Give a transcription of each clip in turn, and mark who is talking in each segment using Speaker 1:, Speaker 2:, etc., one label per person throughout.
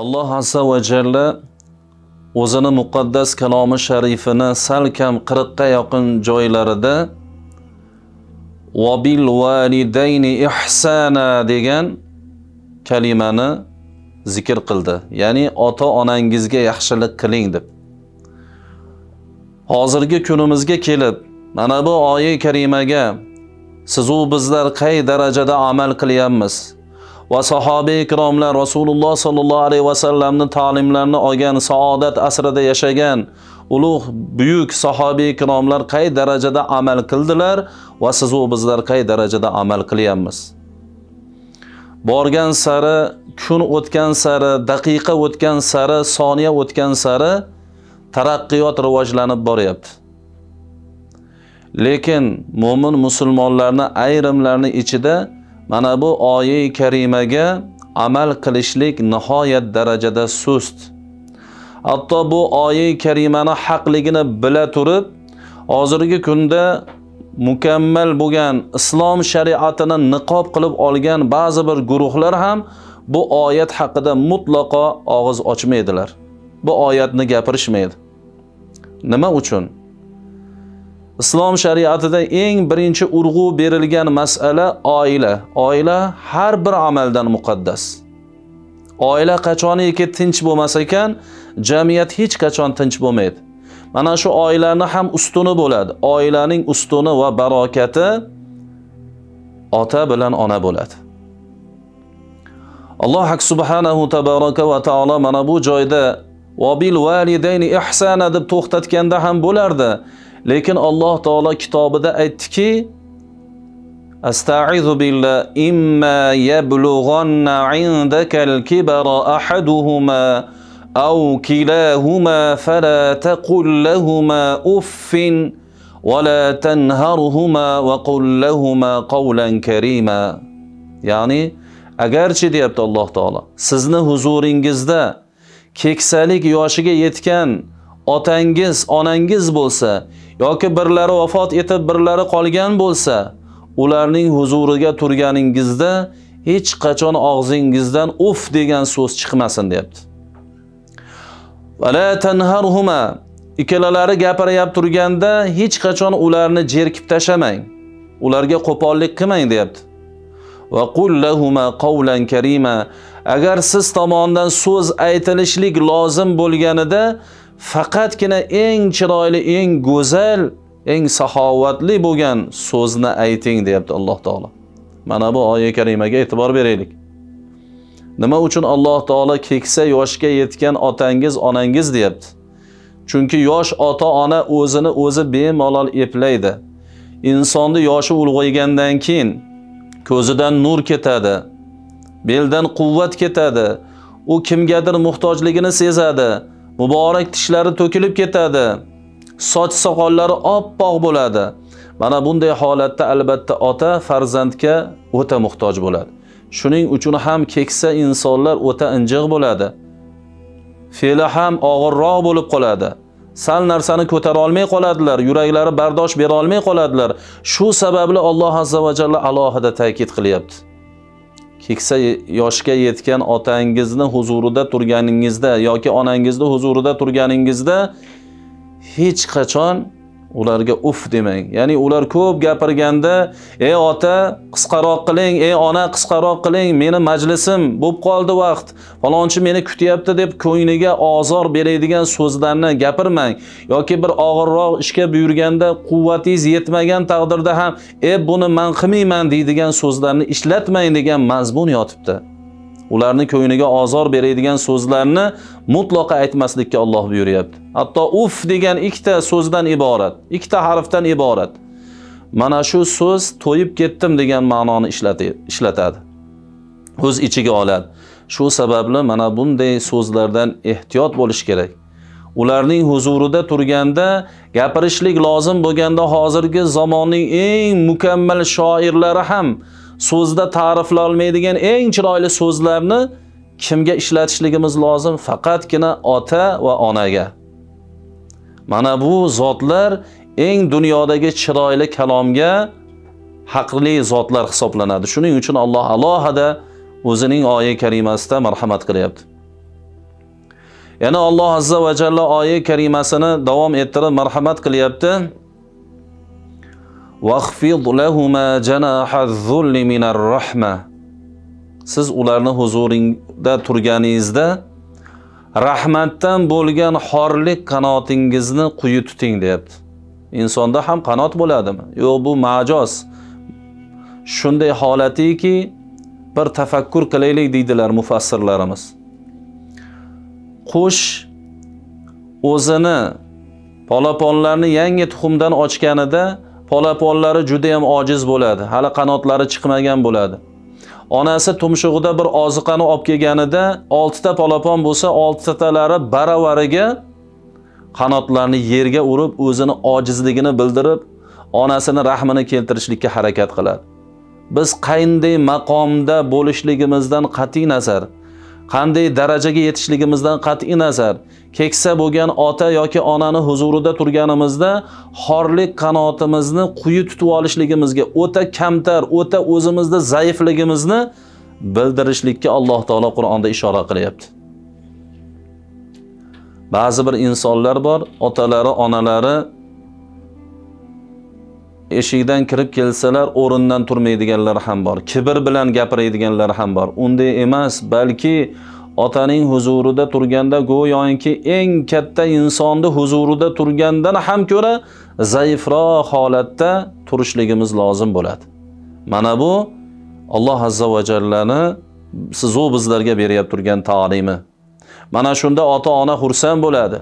Speaker 1: alloh azza va jalla o'zini muqaddas kalomi sharifini salkam qirqqa yaqin joylarida vabil validayni ihsana degan kalimani zikr qildi. Ya'ni ota onangizga yaxshilik qiling deb. Hozirgi kunimizga kelib mana bu oyi karimaga sizu bizlar qay darajada amal qilyapmiz? Va sahoba ikromlar rasululloh sollallohu alayhi vasallamni ta'limlarini olgan saodat asrida yashagan ulug' buyuk sahoba ikromlar qay darajada amal qildilar va sizu bizlar qay darajada amal qilyapmiz? Borgan sari kun o'tgan sari daqiqa o'tgan sari soniya o'tgan sari taraqqiyot rivojlanib boryapti. Lekin mo'min musulmonlarni ayrimlarni ichida mana bu oyi karimaga amal qilishlik nihoyat darajada sust. Hatto bu oyi karimani haqligini bila turib hozirgi kunda mukammal bo'lgan islom shariatini niqob qilib olgan ba'zi bir guruhlar ham bu oyat haqida mutlaqo og'iz ochmaydilar. Bu oyatni gapirishmaydi. Nima uchun? Islom shariatida eng birinchi urg'u berilgan masala oila. Oila har bir amaldan muqaddas. Oila qachoniki tinch bo'lmas ekan jamiyat hech qachon tinch bo'lmaydi. Mana shu oilani ham ustuni bo'ladi. Oilaning ustuni va barokati ota bilan ona bo'ladi. Alloh subhanahu tabaraka va taolo mana bu joyda vabil validayni ihsana deb to'xtatganda ham bo'lardi. lekin alloh taolo kitobida aytdiki أستعيذ بالله إما يبلغن عندك الكبر أحدهما أو كلاهما فلا تقل لهما أف ولا تنهرهما وقل لهما قولا كريما يعني agarchi deyapti alloh taolo sizni huzuringizda keksalik yoshiga yetgan otangiz onangiz bo'lsa yoki birlari vafot etib birlari qolgan bo'lsa ularning huzuriga turganingizda hech qachon og'zingizdan uf degan so'z chiqmasin deyapti. Vala tanharhuma ikkalalari gapirayap turganda hech qachon ularni jerkib tashlamang ularga qo'pollik qilmang deyapti. Va qul lahuma qawlan karima agar siz tomonidan so'z aytilishlik lozim bo'lganida faqatgina eng chiroyli eng go'zal eng saxovatli bo'lgan so'zni ayting deyapti alloh taolo. Mana bu oya karimaga e'tibor beraylik. Nima uchun alloh taolo keksa yoshga yetgan otangiz onangiz deyapti? Chunki yosh ota ona o'zini o'zi bemalol eplaydi. Insonni yoshi ulg'aygandan keyin ko'zidan nur ketadi beldan quvvat ketadi. U kimgadir muhtojligini sezadi. Muborak tishlari to'kilib ketadi. Soch soqollari oppoq bo'ladi. Mana bunday holatda albatta ota farzandga o'ta muhtoj bo'ladi. Shuning uchun ham keksa insonlar o'ta injiq bo'ladi. Fe'li ham og'irroq bo'lib qoladi. Sal narsani ko'tara olmay qoladilar yuraklari bardosh bera olmay qoladilar. Shu sababli alloh azza va jalla alohida ta'kid qilyapti. Keksa yoshga yetgan otangizni huzurida turganingizda yoki onangizni huzurida turganingizda hech qachon ularga uf demang. Ya'ni ular ko'p gapirganda ey ota qisqaroq qiling ey ona qisqaroq qiling meni majlisim bo'lib qoldi vaqt falonchi meni kutyapti deb ko'ngliga ozor beradigan so'zlarni gapirmang. Yoki bir og'irroq ishga buyurganda quvvatingiz yetmagan taqdirda ham "Ey, buni man qilmayman deydigan so'zlarni ishlatmang degan mazmun yotibdi. Ularni ko'ngliga ozor beradigan so'zlarni mutlaqo aytmaslikka Alloh buyuryapti. Hatto uf degan ikkita so'zdan iborat, ikkita harfdan iborat. Mana shu so'z to'yib ketdim degan ma'noni ishlatadi. O'z ichiga oladi. Shu sababli mana bunday so'zlardan ehtiyot bo'lish kerak. Ularning huzurida turganda gapirishlik lozim bo'lganda hozirgi zamonning eng mukammal shoirlari ham so'zda ta'riflolmaydigan eng chiroyli so'zlarni kimga ishlatishligimiz lozim? Faqatgina ota va onaga. Mana bu zotlar eng dunyodagi chiroyli kalomga haqli zotlar hisoblanadi. Shuning uchun Alloh alohida o'zining oyi karimasida marhamat qilyapti. yana alloh azza va jalla oyi karimasini davom ettirib marhamat qilyapti vahfid lahuma janaha zulli minar rahma siz ularni huzuringda turganingizda rahmatdan bo'lgan xorlik qanotingizni quyi tuting deyapti. Insonda ham qanot bo'ladimi? Yo'q bu majoz. Shunday holatiki bir tafakkur qilaylik deydilar mufassirlarimiz. Qush o'zini polaponlarni yangi tuxumdan ochganida polaponlari juda ham ojiz bo'ladi. Hali qanotlari chiqmagan bo'ladi. Onasi tumshug'ida bir oziqani olib kelganida oltita polapon bo'lsa oltitalari baravariga qanotlarni yerga urib o'zini ojizligini bildirib onasini rahmini keltirishlikka harakat qiladi. Biz qanday maqomda bo'lishligimizdan qat'iy nazar qanday darajaga yetishligimizdan qat'iy nazar. Keksa bo'lgan ota yoki onani huzurida turganimizda xorlik qanotimizni quyi tutib olishligimizga o'ta kamtar o'ta o'zimizda zaifligimizni bildirishlikka alloh taolo qur'onda ishora qilyapti. Ba'zi bir insonlar bor otalari onalari eshikdan kirib kelsalar o'rindan turmaydiganlar ham bor. Kibr bilan gapiradiganlar ham bor. Unday emas balki otaning huzurida turganda go'yoki eng katta insonni huzurida turgandan ham ko'ra zaifroq holatda turishligimiz lozim bo'ladi. Mana bu alloh azza va jallani sizu bizlarga beryapti turgan ta'limi. Mana shunda ota ona xursand bo'ladi.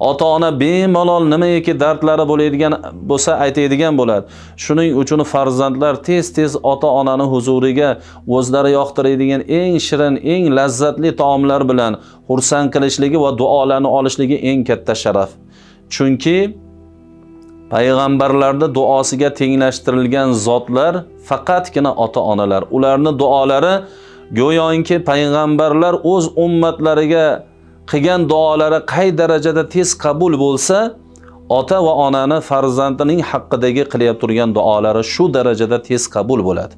Speaker 1: Ota ona bemalol nimaiki dardlari bo'ladigan bo'lsa aytadigan bo'ladi. Shuning uchun farzandlar tez tez ota onani huzuriga o'zlari yoqtiradigan eng shirin eng lazzatli taomlar bilan xursand qilishligi va duolarni olishligi eng katta sharaf. Chunki payg'ambarlarni duosiga tenglashtirilgan zotlar faqatgina ota onalar ularni duolari go'yoki payg'ambarlar o'z ummatlariga qilgan duolari qay darajada tez qabul bo'lsa ota va onani farzandining haqqidagi qilyapti turgan duolari shu darajada tez qabul bo'ladi.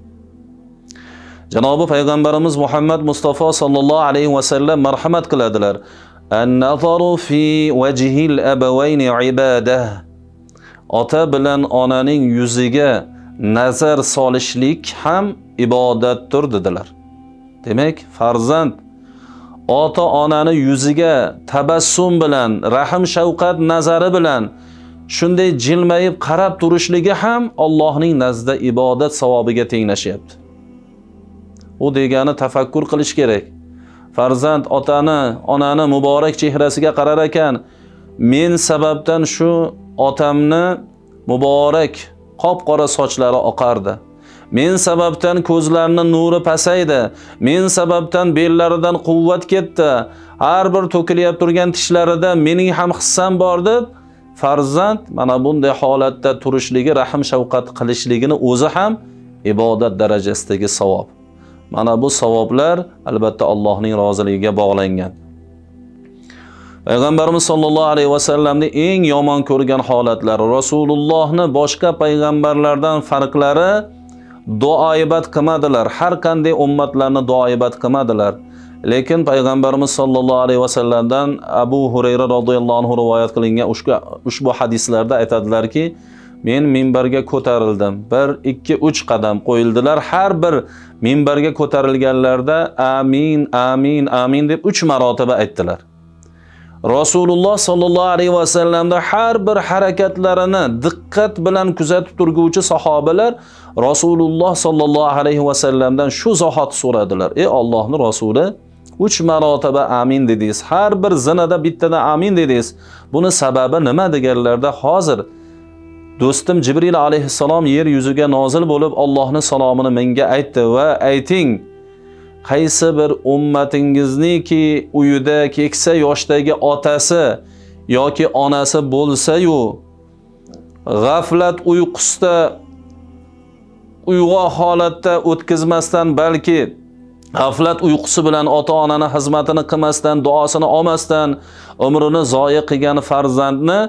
Speaker 1: Janobi payg'ambarimiz muhammad mustafa sollallohu alayhi vasallam marhamat qiladilar. An-nazaru fi wajhil abawayni ibadah. Ota bilan onaning yuziga nazar solishlik ham ibodatdir dedilar. Demak farzand ota onani yuziga tabassum bilan rahm shafqat nazari bilan shunday jilmayib qarab turishligi ham Allohning nazdida ibodat savobiga tenglashyapti. U degani tafakkur qilish kerak. Farzand otani onani muborak chehrasiga qarar ekan men sababdan shu otamni muborak qop qora sochlari oqardi. Men sababdan ko'zlarining nuri pasaydi. Men sababdan bellaridan quvvat ketdi. Har bir to'kilib turgan tishlarida mening ham hissam bor deb farzand mana bunday holatda turishligi rahm shafqat qilishligini o'zi ham ibodat darajasidagi savob. Mana bu savoblar albatta Allohning roziligiga bog'langan. Payg'ambarimiz sollallohu alayhi vasallamni eng yomon ko'rgan holatlari rasulullohni boshqa payg'ambarlardan farqlari duoibat qilmadilar. Har qanday ummatlarni duoibat qilmadilar. Lekin payg'ambarimiz sollallohu alayhi vasallamdan abu hurayra roziyallohu anhu rivoyat qilingan ushbu hadislarda aytadilarki men minbarga ko'tarildim. Bir ikki uch qadam qo'yildilar. Har bir minbarga ko'tarilganlarida amin amin amin deb uch marotaba aytdilar. Rasululloh sollallohu alayhi vasallamda har bir harakatlarini diqqat bilan kuzatib turguvchi sahobalar rasululloh sollallohu alayhi vasallamdan shu zahot so'radilar. Ey Allohning rasuli uch marotaba amin dedingiz. Har bir zinada bittada amin dedingiz. Buni sababi nima? deganlarda hozir do'stim jibril alayhissalom yer yuziga nozil bo'lib Allohning salomini menga aytdi va ayting qaysi bir ummatingizniki uyida keksa yoshdagi otasi yoki onasi bo'lsa-yu g'aflat uyqusida uyg'oq holatda o'tkazmasdan balki g'aflat uyqusi bilan ota onani xizmatini qilmasdan duosini olmasdan umrini zoya qilgan farzandni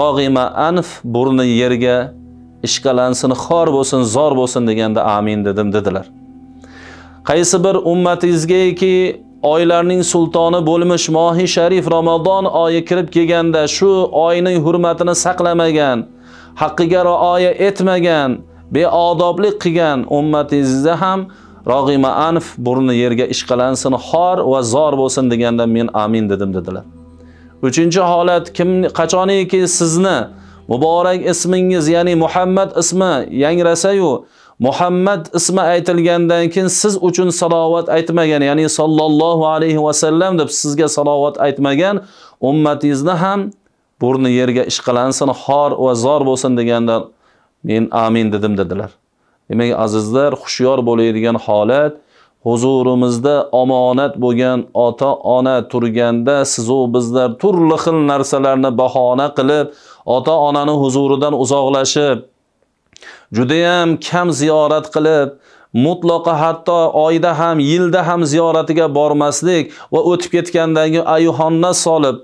Speaker 1: rog'ima anf burni yerga ishqalansin xor bo'lsin zor bo'lsin deganda amin dedim dedilar. Qaysi bir ummatingizgaki oylarning sultoni bo'lmish mohi sharif ramazon oyi kirib kelganda shu oyning hurmatini saqlamagan haqqiga rioya etmagan beodoblik qilgan ummatingizda ham rog'ima anf burni yerga ishqalansin xor va zor bo'lsin deganda men amin dedim dedilar. Uchinchi holat kim qachoniki sizni muborak ismingiz ya'ni muhammad ismi yangrasayu muhammad ismi aytilgandan keyin siz uchun salovat aytmagan ya'ni sollallohu alayhi vasallam deb sizga salovat aytmagan ummatingizni ham burni yerga ishqalansin xor va zor bo'lsin deganda men amin dedim dedilar. Demak azizlar hushyor bo'laydigan holat huzurimizda omonat bo'lgan ota ona turganda sizu bizlar turli xil narsalarni bahona qilib ota onani huzuridan uzoqlashib judayam kam ziyorat qilib mutlaqo hatto oyda ham yilda ham ziyoratiga bormaslik va o'tib ketgandagi ayuhonna solib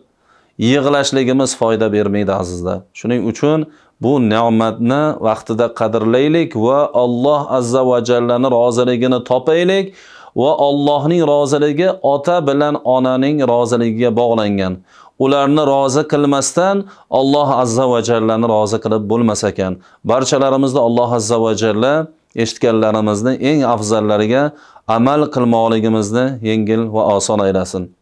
Speaker 1: yig'lashligimiz foyda bermaydi azizlar. Shuning uchun bu ne'matni vaqtida qadrlaylik va Alloh azza va jallani roziligini topaylik va Allohning roziligi ota bilan onaning roziligiga bog'langan. Ularni rozi qilmasdan Alloh azza va jallani rozi qilib bo'lmas ekan. Barchalarimizni Alloh azza va jalla eshitganlarimizni eng afzallariga amal qilmoqligimizni yengil va oson aylasin.